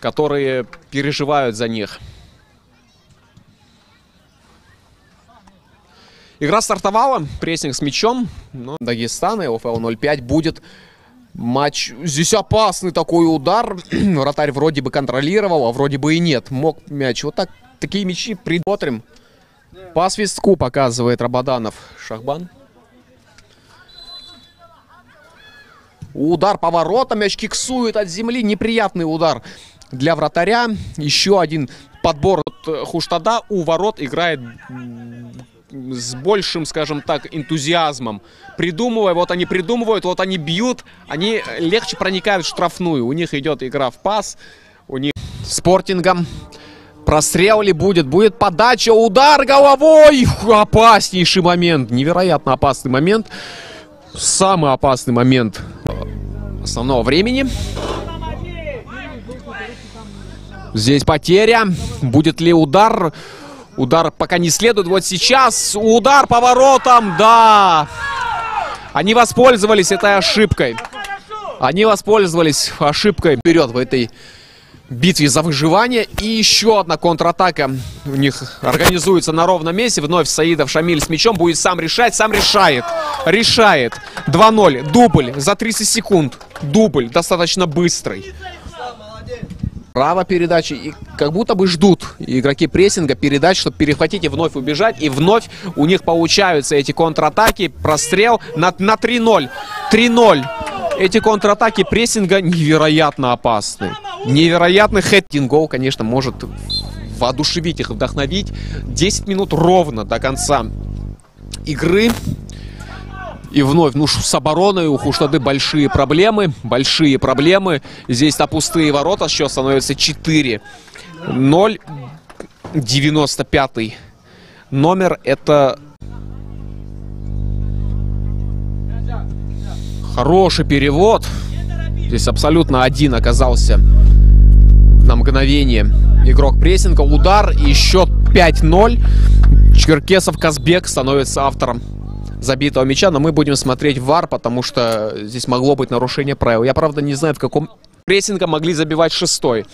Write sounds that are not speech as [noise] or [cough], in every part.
которые переживают за них. Игра стартовала, прессинг с мячом. Но Дагестан и ОФЛ 05 будет матч. Здесь опасный такой удар. [clears throat] Вратарь вроде бы контролировал, а вроде бы и нет. Мог мяч. Вот так, такие мячи присмотрим. По свистку показывает Рабаданов Шахбан. Удар по воротам, мяч киксует от земли. Неприятный удар для вратаря. Еще один подбор от Хуштада у ворот играет с большим, скажем так, энтузиазмом. Придумывая, вот они придумывают, вот они бьют, они легче проникают в штрафную. У них идет игра в пас, у них спортингом. Прострел ли будет? Будет подача, удар головой! Опаснейший момент, невероятно опасный момент. Самый опасный момент основного времени. Здесь потеря. Будет ли удар? Удар пока не следует. Вот сейчас удар поворотом. Да! Они воспользовались этой ошибкой. Они воспользовались ошибкой вперед в этой битве за выживание. И еще одна контратака у них организуется на ровном месте. Вновь Саидов Шамиль с мячом будет сам решать. Сам решает. Решает. 2-0. Дубль за 30 секунд. Дубль достаточно быстрый. Право передачи. И как будто бы ждут игроки прессинга передач, чтобы перехватить и вновь убежать. И вновь у них получаются эти контратаки. Прострел на, на 3-0. 3-0. Эти контратаки прессинга невероятно опасны. Невероятный хеддинг гол, конечно, может воодушевить их, вдохновить. 10 минут ровно до конца игры. И вновь, ну, с обороной у Хуштады большие проблемы. Большие проблемы. Здесь на пустые ворота счет становится 4-0. 95 номер. Это хороший перевод. Здесь абсолютно один оказался на мгновение. Игрок прессинга. Удар и счет 5-0. Черкесов Казбек становится автором забитого мяча, но мы будем смотреть вар, потому что здесь могло быть нарушение правил. Я, правда, не знаю, в каком прессинга могли забивать шестой.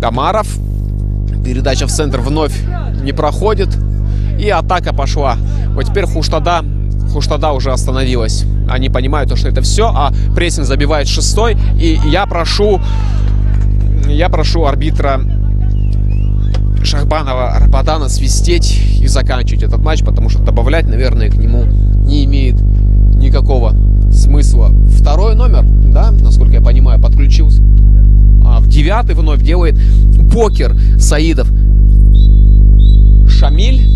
Тамаров. Передача в центр вновь не проходит. И атака пошла. Вот теперь Хуштада, Хуштада уже остановилась. Они понимают, что это все, а прессинг забивает шестой. И я прошу, я прошу арбитра Шахбанова Рабадана свистеть и заканчивать этот матч, потому что добавлять, наверное, к нему не имеет никакого смысла. Второй номер, да, насколько я понимаю, подключился. А в девятый вновь делает покер Саидов. Шамиль